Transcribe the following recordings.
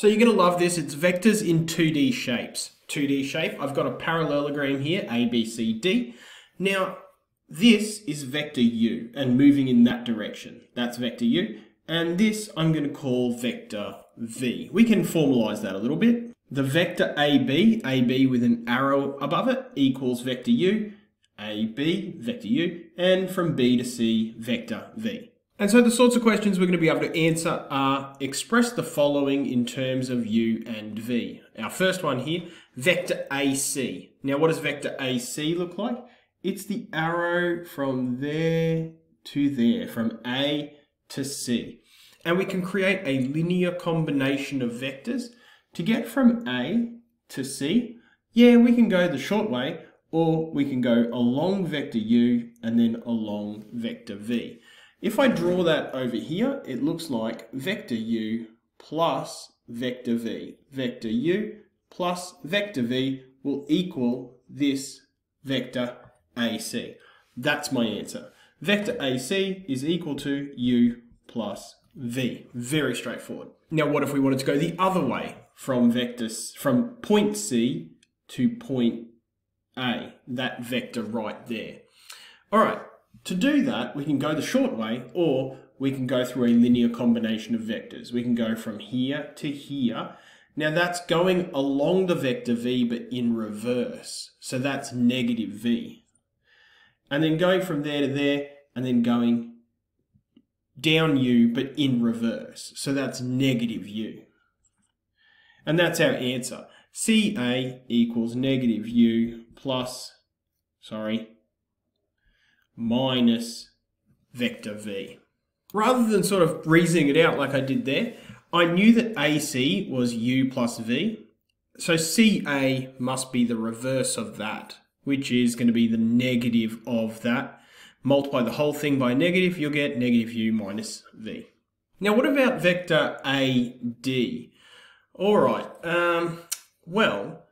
So you're going to love this. It's vectors in 2D shapes. 2D shape, I've got a parallelogram here, A, B, C, D. Now, this is vector u and moving in that direction. That's vector u. And this I'm going to call vector v. We can formalize that a little bit. The vector AB, AB with an arrow above it, equals vector u, AB, vector u, and from B to C, vector v. And so the sorts of questions we're going to be able to answer are express the following in terms of u and v. Our first one here, vector AC. Now what does vector AC look like? It's the arrow from there to there, from A to C. And we can create a linear combination of vectors to get from A to C. Yeah, we can go the short way, or we can go along vector u and then along vector v. If I draw that over here, it looks like vector u plus vector v. Vector u plus vector v will equal this vector AC. That's my answer. Vector AC is equal to U plus V. Very straightforward. Now what if we wanted to go the other way from vectors from point C to point A, that vector right there. All right, to do that, we can go the short way or we can go through a linear combination of vectors. We can go from here to here. Now that's going along the vector v but in reverse. So that's negative v and then going from there to there, and then going down u, but in reverse. So that's negative u. And that's our answer. CA equals negative u plus, sorry, minus vector v. Rather than sort of reasoning it out like I did there, I knew that AC was u plus v. So CA must be the reverse of that which is going to be the negative of that. Multiply the whole thing by negative, you'll get negative u minus v. Now, what about vector AD? All right, um, well,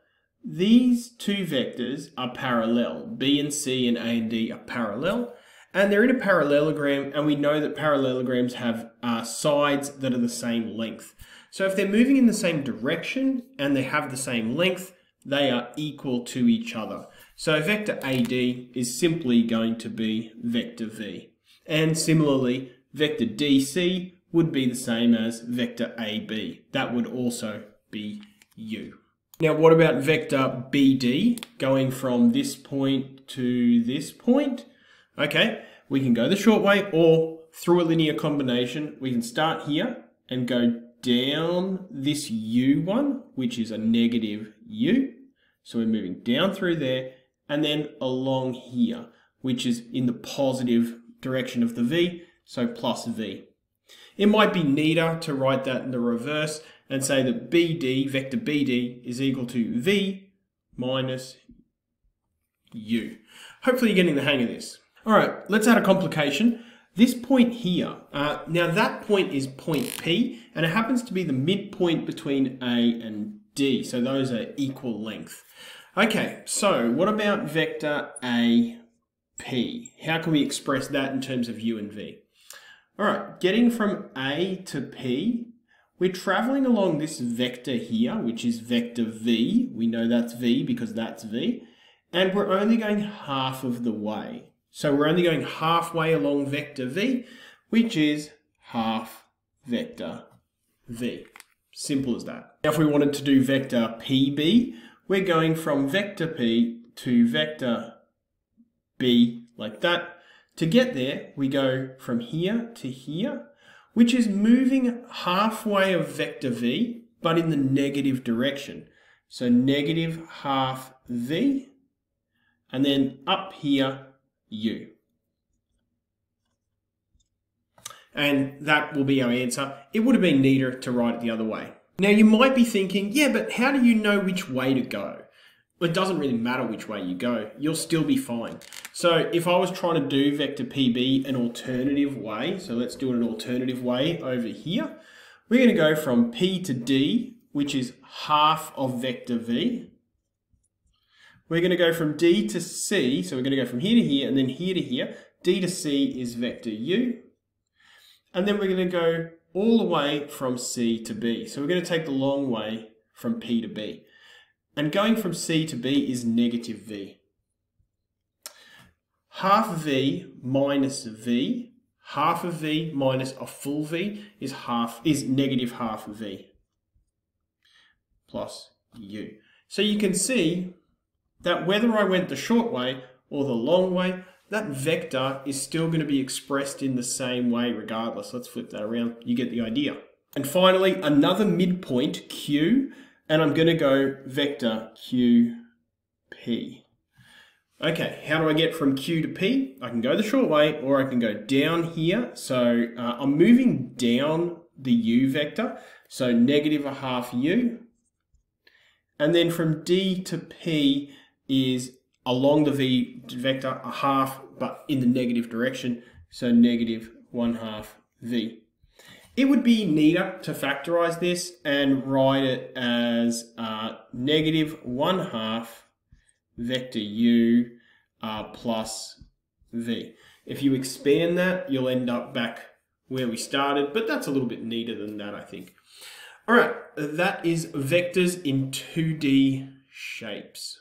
these two vectors are parallel. B and C and A and D are parallel, and they're in a parallelogram, and we know that parallelograms have uh, sides that are the same length. So if they're moving in the same direction and they have the same length, they are equal to each other. So vector AD is simply going to be vector V. And similarly, vector DC would be the same as vector AB. That would also be U. Now what about vector BD going from this point to this point? Okay, we can go the short way or through a linear combination, we can start here and go down this U1, which is a negative U. So we're moving down through there and then along here, which is in the positive direction of the V, so plus V. It might be neater to write that in the reverse and say that BD, vector BD, is equal to V minus U. Hopefully you're getting the hang of this. All right, let's add a complication. This point here, uh, now that point is point P, and it happens to be the midpoint between A and D, so those are equal length. Okay, so what about vector AP? How can we express that in terms of u and v? All right, getting from A to P, we're traveling along this vector here, which is vector v. We know that's v because that's v. And we're only going half of the way. So we're only going halfway along vector v, which is half vector v. Simple as that. Now if we wanted to do vector pb, we're going from vector p to vector b like that. To get there, we go from here to here, which is moving halfway of vector v, but in the negative direction. So negative half v, and then up here, u. And that will be our answer. It would have been neater to write it the other way. Now you might be thinking, yeah, but how do you know which way to go? It doesn't really matter which way you go, you'll still be fine. So if I was trying to do vector PB an alternative way, so let's do it an alternative way over here, we're going to go from P to D, which is half of vector V. We're going to go from D to C, so we're going to go from here to here and then here to here. D to C is vector U. And then we're going to go all the way from C to B. So we're going to take the long way from P to B. And going from C to B is negative V. Half V minus V, half of V minus a full V is half is negative half of V plus U. So you can see that whether I went the short way or the long way, that vector is still going to be expressed in the same way regardless. Let's flip that around. You get the idea. And finally, another midpoint, Q, and I'm going to go vector QP. Okay, how do I get from Q to P? I can go the short way or I can go down here. So uh, I'm moving down the U vector. So negative a half U. And then from D to P is along the v vector a half, but in the negative direction, so negative 1 half v. It would be neater to factorize this and write it as uh, negative 1 half vector u uh, plus v. If you expand that, you'll end up back where we started, but that's a little bit neater than that, I think. All right, that is vectors in 2D shapes.